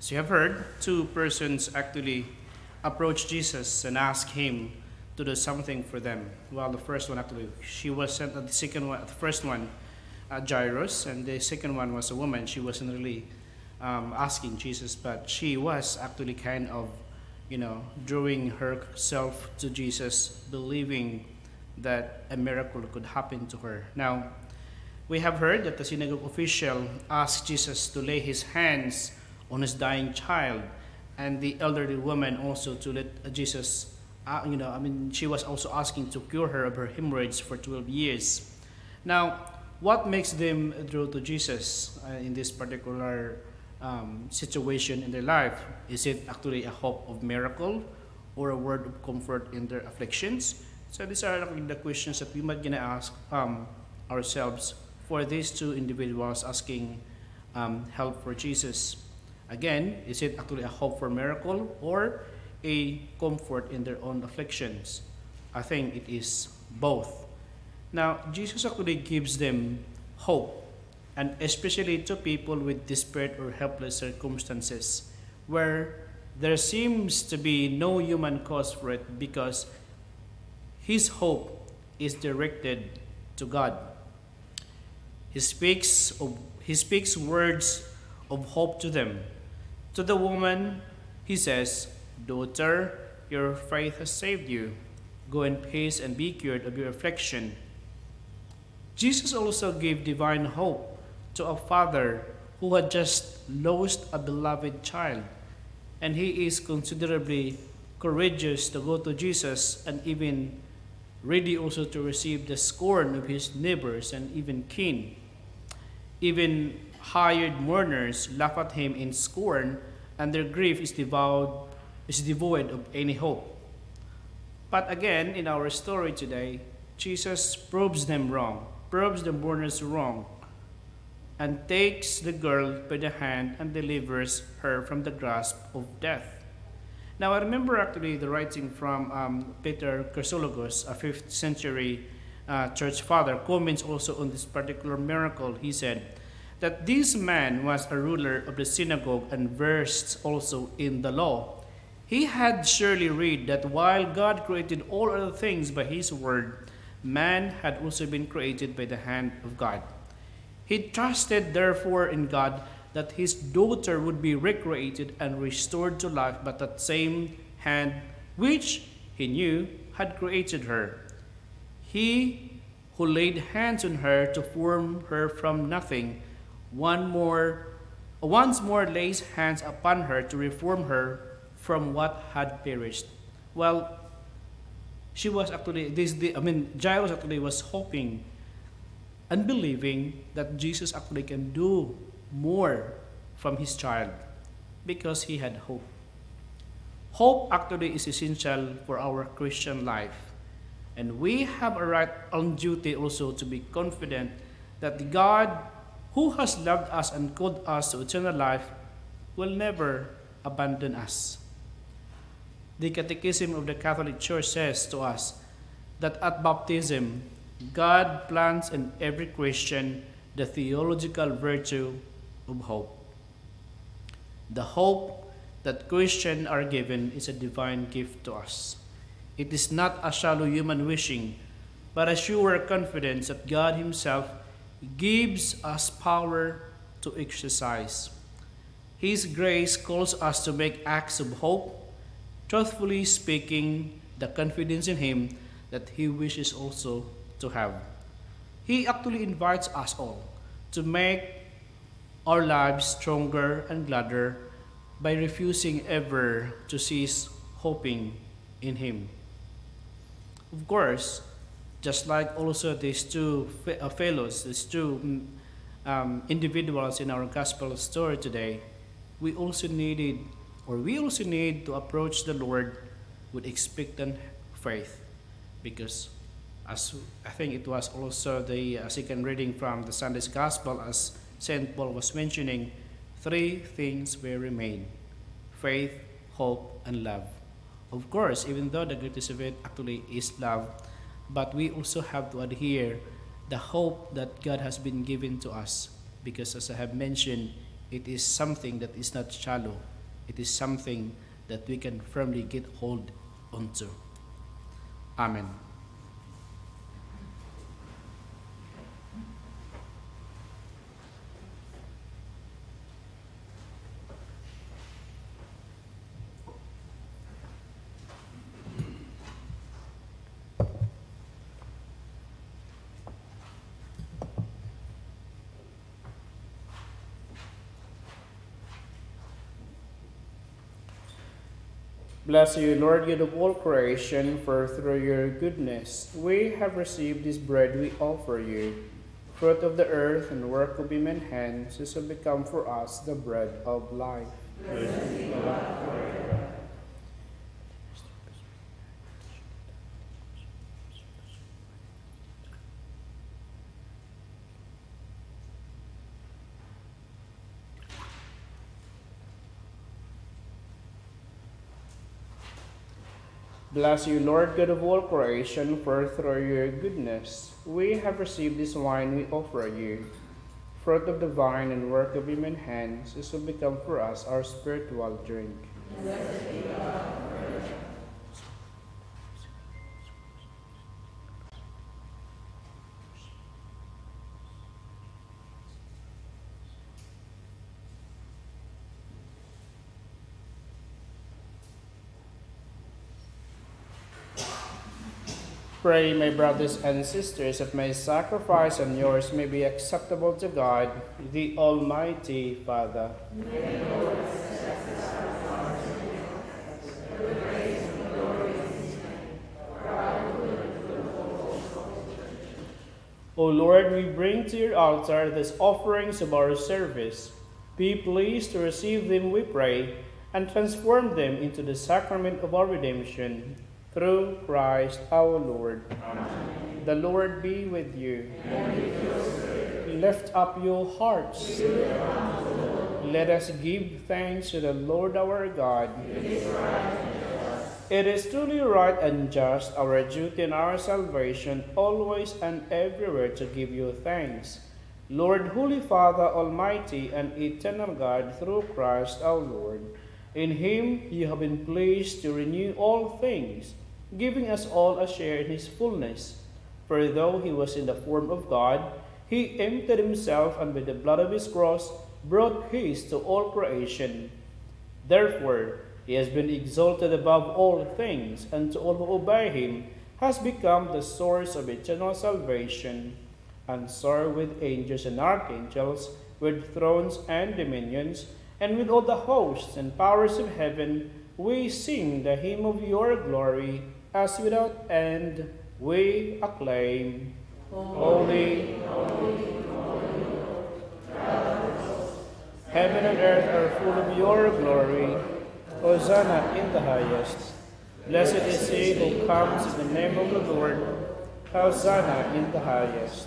So you have heard two persons actually approach Jesus and ask him to do something for them. Well, the first one actually, she was sent. The second one, the first one, uh, Jairus, and the second one was a woman. She wasn't really um, asking Jesus, but she was actually kind of, you know, drawing herself to Jesus, believing that a miracle could happen to her. Now, we have heard that the synagogue official asked Jesus to lay his hands on his dying child, and the elderly woman also to let Jesus, uh, you know, I mean, she was also asking to cure her of her hemorrhoids for 12 years. Now, what makes them draw to Jesus uh, in this particular um, situation in their life? Is it actually a hope of miracle or a word of comfort in their afflictions? So these are the questions that we might gonna ask um, ourselves for these two individuals asking um, help for Jesus. Again, is it actually a hope for miracle or a comfort in their own afflictions? I think it is both. Now, Jesus actually gives them hope, and especially to people with desperate or helpless circumstances, where there seems to be no human cause for it because his hope is directed to God. He speaks, of, he speaks words of hope to them to the woman, he says, Daughter, your faith has saved you. Go in peace and be cured of your affliction. Jesus also gave divine hope to a father who had just lost a beloved child, and he is considerably courageous to go to Jesus and even ready also to receive the scorn of his neighbors and even kin. Even hired mourners laugh at him in scorn, and their grief is devoid, is devoid of any hope. But again, in our story today, Jesus proves them wrong, proves the mourners wrong, and takes the girl by the hand and delivers her from the grasp of death. Now, I remember actually the writing from um, Peter Chrysologus, a 5th century uh, church father, comments also on this particular miracle. He said, that this man was a ruler of the synagogue and versed also in the law. He had surely read that while God created all other things by his word, man had also been created by the hand of God. He trusted therefore in God that his daughter would be recreated and restored to life by that same hand which he knew had created her. He who laid hands on her to form her from nothing one more, once more lays hands upon her to reform her from what had perished. Well, she was actually this. I mean, Jairus actually was hoping and believing that Jesus actually can do more from his child because he had hope. Hope actually is essential for our Christian life. And we have a right on duty also to be confident that the God who has loved us and called us to eternal life, will never abandon us. The Catechism of the Catholic Church says to us that at baptism, God plants in every Christian the theological virtue of hope. The hope that Christians are given is a divine gift to us. It is not a shallow human wishing, but a sure confidence that God Himself gives us power to exercise. His grace calls us to make acts of hope, truthfully speaking the confidence in Him that He wishes also to have. He actually invites us all to make our lives stronger and gladder by refusing ever to cease hoping in Him. Of course, just like also these two uh, fellows, these two mm, um, individuals in our gospel story today, we also needed, or we also need to approach the Lord with expectant faith, because as I think it was also the uh, second reading from the Sunday's gospel, as Saint Paul was mentioning, three things will remain: faith, hope, and love. Of course, even though the greatest of it actually is love but we also have to adhere the hope that God has been given to us because as I have mentioned It is something that is not shallow. It is something that we can firmly get hold onto. Amen. Bless you, Lord God of all creation, for through your goodness we have received this bread we offer you, fruit of the earth and work of human hands, this will become for us the bread of life. Bless you, Lord God of all creation, for through your goodness we have received this wine we offer you, fruit of the vine and work of human hands, this will become for us our spiritual drink. Pray, my brothers and sisters, that my sacrifice and yours may be acceptable to God, the Almighty Father. O Lord, we bring to your altar these offerings of our service. Be pleased to receive them, we pray, and transform them into the sacrament of our redemption through Christ our Lord. Amen. The Lord be with you. Lift up your hearts. Let us give thanks to the Lord our God. It is, right it is truly right and just, our duty and our salvation, always and everywhere to give you thanks. Lord, Holy Father, Almighty and Eternal God, through Christ our Lord. In him you have been pleased to renew all things, giving us all a share in his fullness. For though he was in the form of God, he emptied himself and by the blood of his cross brought peace to all creation. Therefore, he has been exalted above all things, and to all who obey him has become the source of eternal salvation. And so with angels and archangels, with thrones and dominions, and with all the hosts and powers of heaven, we sing the hymn of your glory, as without end we acclaim. Holy, holy, holy, Heaven and earth are full of your glory. Hosanna in the highest. Blessed is he who comes in the name of the Lord. Hosanna in the highest.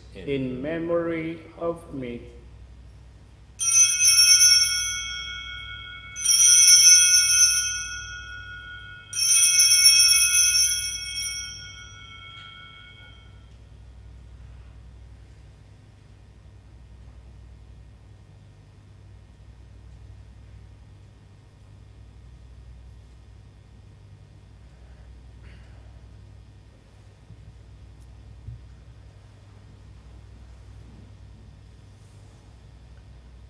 in memory of me.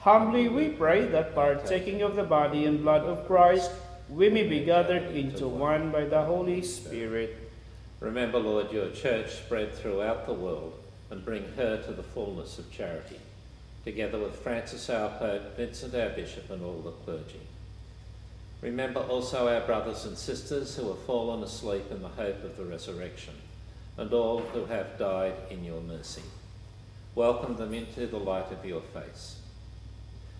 Humbly we pray that partaking of the body and blood of Christ, we may be gathered into one by the Holy Spirit. Remember, Lord, your church spread throughout the world and bring her to the fullness of charity, together with Francis our Pope, Vincent our Bishop, and all the clergy. Remember also our brothers and sisters who have fallen asleep in the hope of the resurrection, and all who have died in your mercy. Welcome them into the light of your face.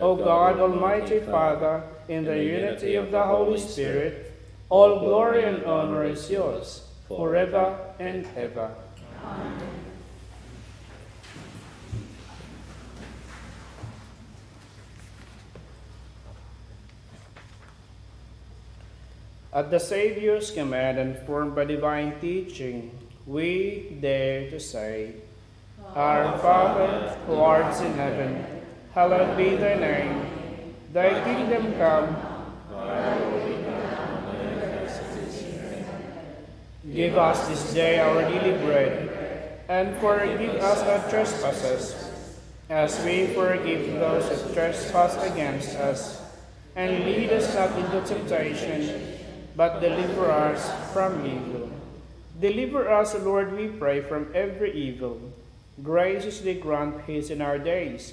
O God, Almighty Father, in the unity of the Holy Spirit, all glory and honor is yours, forever and ever. Amen. At the Savior's command and formed by divine teaching, we dare to say, Our Father, who art in heaven, hallowed be thy name. Thy kingdom come. Give us this day our daily bread, and forgive us our trespasses, as we forgive those who trespass against us. And lead us not into temptation, but deliver us from evil. Deliver us, Lord, we pray, from every evil. Graciously grant peace in our days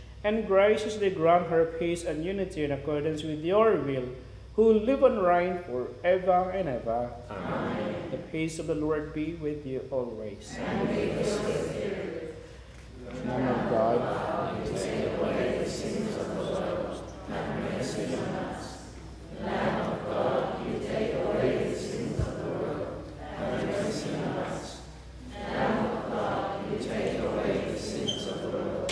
and graciously grant her peace and unity in accordance with your will, who live and reign forever and ever. Amen. The peace of the Lord be with you always. And with your Lamb of God, take away the sins of the world, have mercy on us. Lamb of God, you take away the sins of the world, have mercy on us. Lamb of God, you take away the sins of the world,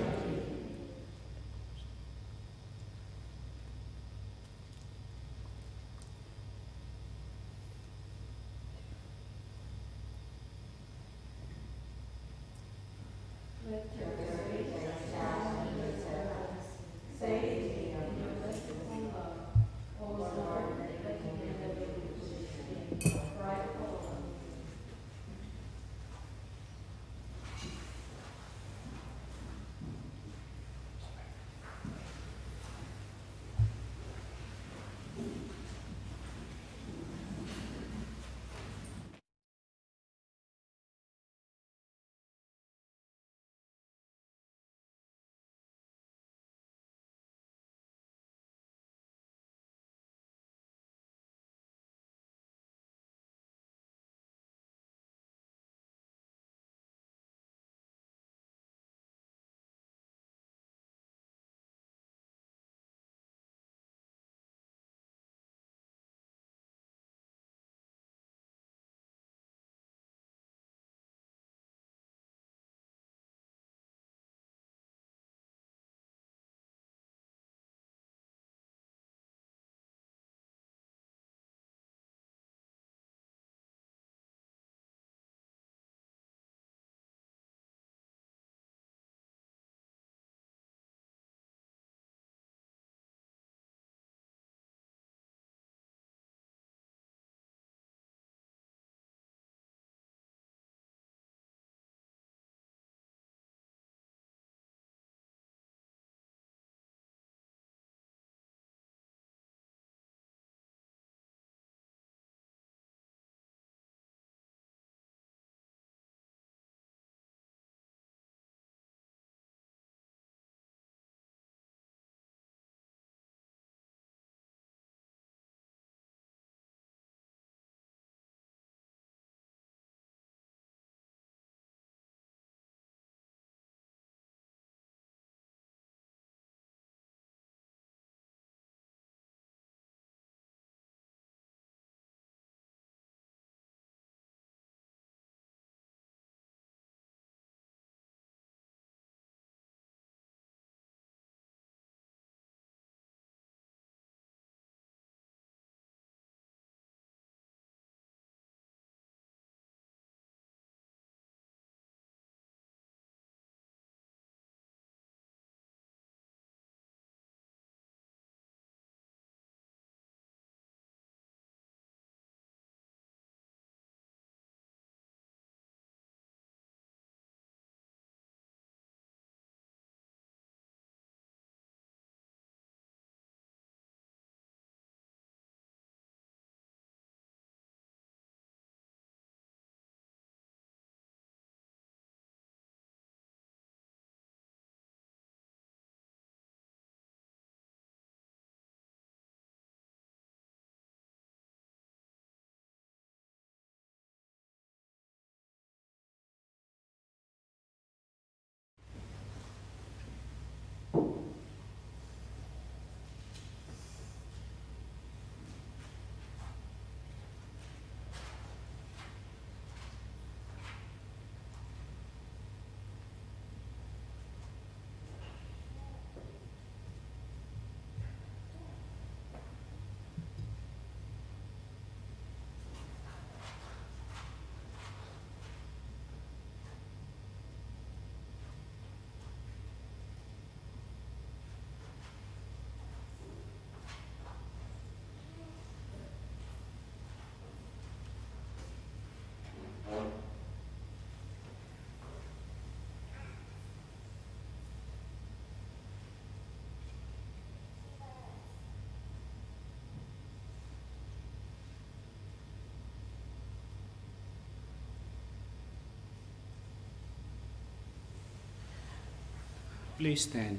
Please stand.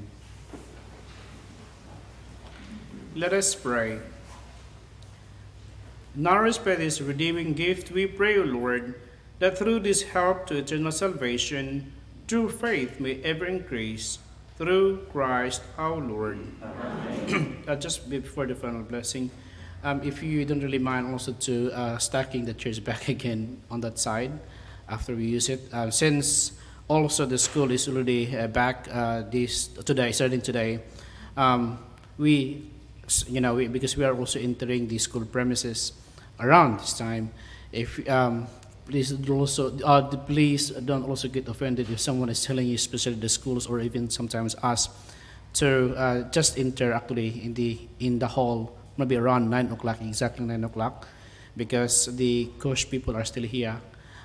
Let us pray. Nourished by this redeeming gift, we pray, O Lord, that through this help to eternal salvation, true faith may ever increase through Christ our Lord. uh, just before the final blessing, um, if you don't really mind also to uh, stacking the chairs back again on that side, after we use it. Uh, since also the school is already uh, back uh, this today, starting today, um, we, you know, we, because we are also entering the school premises around this time. If um, please also, uh, please don't also get offended if someone is telling you, especially the schools or even sometimes us, to uh, just enter actually in the in the hall maybe around nine o'clock, exactly nine o'clock, because the coach people are still here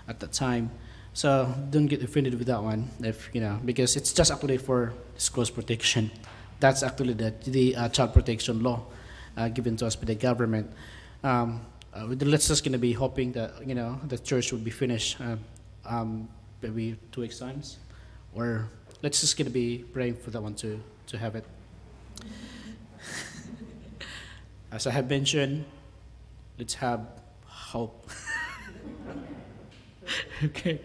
at that time. So don't get offended with that one, if you know, because it's just actually for school's protection. That's actually the the uh, child protection law uh, given to us by the government. Um, uh, let's just gonna be hoping that you know the church will be finished uh, um, maybe two weeks times, or let's just gonna be praying for that one to to have it. As I have mentioned, let's have hope. okay,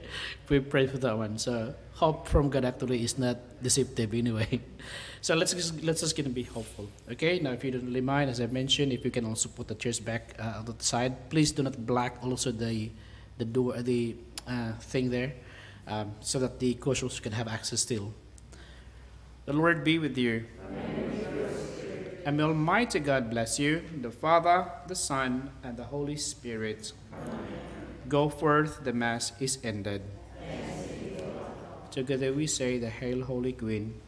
we pray for that one. So hope from God actually is not deceptive anyway. So let's just, let's just gonna be hopeful. Okay. Now, if you don't really mind, as I mentioned, if you can also put the chairs back uh, on the side, please do not block also the the door the uh, thing there, um, so that the coach also can have access still. The Lord be with you. And may Almighty God bless you, the Father, the Son, and the Holy Spirit. Go forth, the Mass is ended. Together we say the Hail, Holy Queen.